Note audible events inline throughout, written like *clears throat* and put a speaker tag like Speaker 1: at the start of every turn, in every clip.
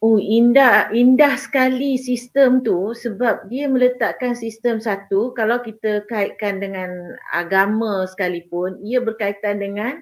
Speaker 1: Oh indah indah sekali sistem tu sebab dia meletakkan sistem satu kalau kita kaitkan dengan agama sekalipun ia berkaitan dengan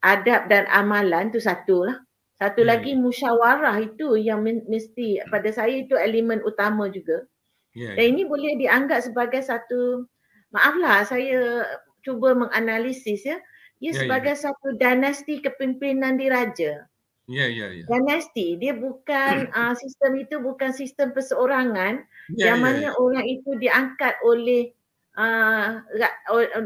Speaker 1: adab dan amalan tu satu lah. Satu hmm. lagi musyawarah itu yang mesti pada saya itu elemen utama juga. Yeah, Dan yeah. ini boleh dianggap sebagai satu maaflah saya cuba menganalisis ya. Ia yeah, sebagai yeah. satu dinasti kepimpinan diraja.
Speaker 2: Ya, ya, ya.
Speaker 1: Dinasti. Dia bukan uh, *clears throat* sistem itu bukan sistem perseorangan yeah, yang ya, mana yeah. orang itu diangkat oleh uh,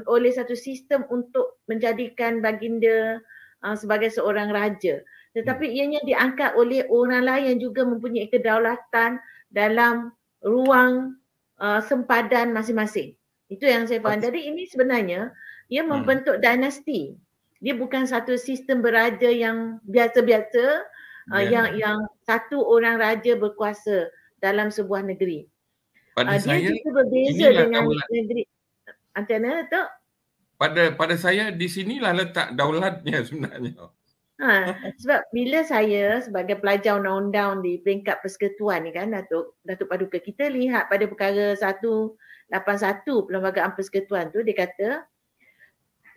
Speaker 1: oleh satu sistem untuk menjadikan baginda uh, sebagai seorang raja. Tetapi hmm. ianya diangkat oleh orang lain yang juga mempunyai kedaulatan dalam ruang uh, sempadan masing-masing. Itu yang saya faham. Jadi ini sebenarnya ia hmm. membentuk hmm. dinasti dia bukan satu sistem beraja yang biasa-biasa yeah. uh, ya. yang yang satu orang raja berkuasa dalam sebuah negeri.
Speaker 2: Pada uh, saya
Speaker 1: dia juga berbeza dengan daulat. negeri antena tu.
Speaker 2: Pada pada saya di sinilah letak daulatnya *laughs* sebenarnya.
Speaker 1: Ha, sebab bila saya sebagai pelajar undang-undang di peringkat persekutuan ni kan Datuk Datuk Paduka kita lihat pada perkara 181 Perlembagaan Persekutuan tu dia kata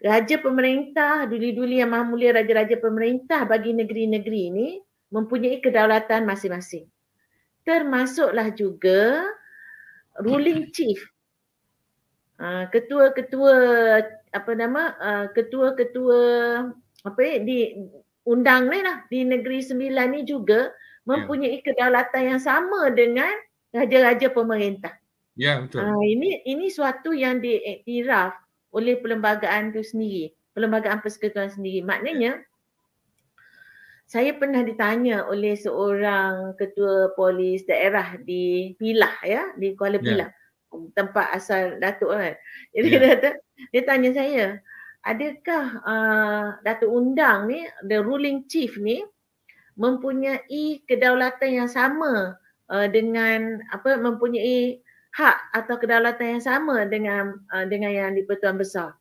Speaker 1: raja pemerintah, duli-duli yang maha mulia raja-raja pemerintah bagi negeri-negeri ini mempunyai kedaulatan masing-masing. Termasuklah juga ruling chief. Uh, ketua-ketua apa nama uh, ketua-ketua apa ya di undang ni lah di negeri sembilan ni juga mempunyai ya. kedaulatan yang sama dengan raja-raja pemerintah.
Speaker 2: Ya betul.
Speaker 1: Uh, ini ini suatu yang diiktiraf oleh perlembagaan itu sendiri, perlembagaan persekutuan sendiri. Maknanya saya pernah ditanya oleh seorang ketua polis daerah di Pilah ya, di Kuala ya. Pilah. Yeah. Tempat asal Datuk kan. Jadi yeah. dia kata, dia tanya saya, adakah uh, Datuk Undang ni, the ruling chief ni mempunyai kedaulatan yang sama uh, dengan apa mempunyai hak atau kedaulatan yang sama dengan uh, dengan yang di Pertuan Besar.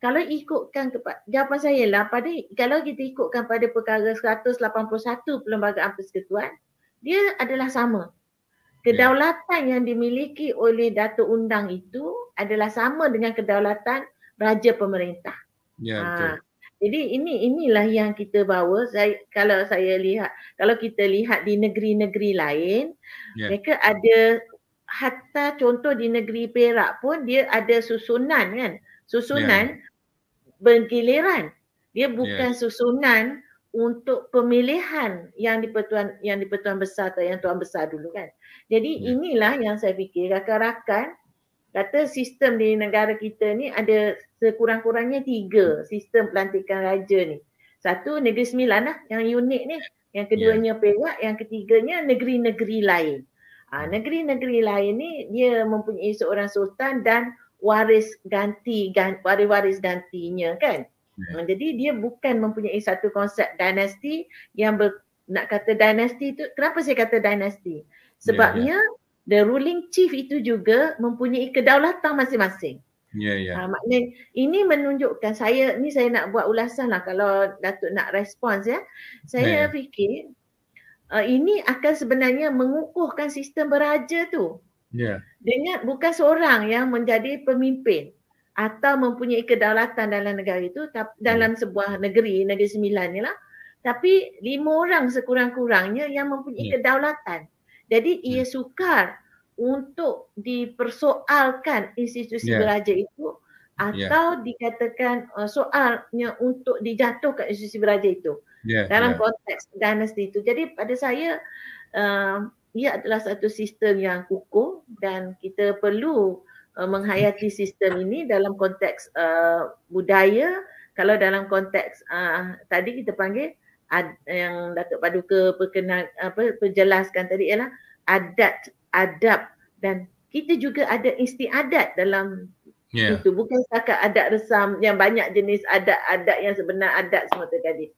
Speaker 1: Kalau ikutkan kepada jawapan saya lah pada kalau kita ikutkan pada perkara 181 Perlembagaan Persekutuan, dia adalah sama. Kedaulatan yang dimiliki oleh Datuk Undang itu adalah sama dengan kedaulatan raja pemerintah.
Speaker 2: Ya betul. Ha,
Speaker 1: jadi ini inilah yang kita bawa saya kalau saya lihat kalau kita lihat di negeri-negeri lain yeah. mereka ada hatta contoh di negeri Perak pun dia ada susunan kan. Susunan yeah. bergiliran. Dia bukan yeah. susunan untuk pemilihan yang di pertuan yang di pertuan besar atau yang tuan besar dulu kan. Jadi yeah. inilah yang saya fikir rakan-rakan kata sistem di negara kita ni ada sekurang-kurangnya tiga sistem pelantikan raja ni. Satu negeri sembilan lah yang unik ni. Yang keduanya yeah. Perak, yang ketiganya negeri-negeri lain. Ha, negeri-negeri lain ni dia mempunyai seorang sultan dan waris ganti waris-waris gantinya kan. Yeah. Ha, jadi dia bukan mempunyai satu konsep dinasti yang ber, nak kata dinasti tu kenapa saya kata dinasti? Sebabnya yeah, yeah. the ruling chief itu juga mempunyai kedaulatan masing-masing.
Speaker 2: Ya yeah, ya. Yeah.
Speaker 1: Ha, maknanya ini menunjukkan saya ni saya nak buat ulasan lah kalau Datuk nak respons ya. Saya yeah. fikir uh, ini akan sebenarnya mengukuhkan sistem beraja tu.
Speaker 2: Yeah.
Speaker 1: Dengan bukan seorang yang menjadi pemimpin atau mempunyai kedaulatan dalam negara itu dalam hmm. sebuah negeri negeri sembilan ni lah tapi lima orang sekurang-kurangnya yang mempunyai yeah. kedaulatan. Jadi yeah. ia sukar untuk dipersoalkan institusi yeah. beraja itu atau yeah. dikatakan uh, soalnya untuk dijatuhkan institusi beraja itu yeah, dalam yeah. konteks dinasti itu. Jadi pada saya uh, ia adalah satu sistem yang kukuh dan kita perlu uh, menghayati sistem ini dalam konteks uh, budaya. Kalau dalam konteks uh, tadi kita panggil ad, yang Datuk Paduka perkenal apa perjelaskan tadi ialah adat, adab dan kita juga ada istiadat dalam yeah. itu bukan setakat adat resam yang banyak jenis adat-adat yang sebenar adat semua tadi.